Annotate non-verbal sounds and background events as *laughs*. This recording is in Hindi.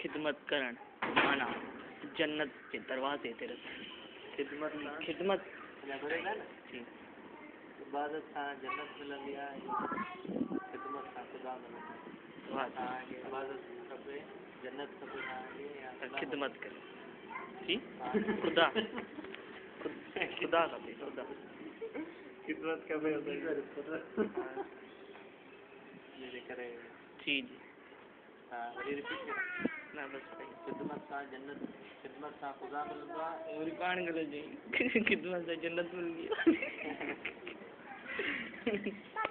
खिदमत करण माना जन्नत के दरवाजे तेरे खिदमत खिदमत? जी। इबादत जन्नत खिदमत ख़ुदा इबादत खपे जन्नत खपे खिदमत कर। जी? खुदा। खुदा खपे खुदा। खिदमत खपे जी जी। हा रिपीट जन्नत मिल सां *laughs*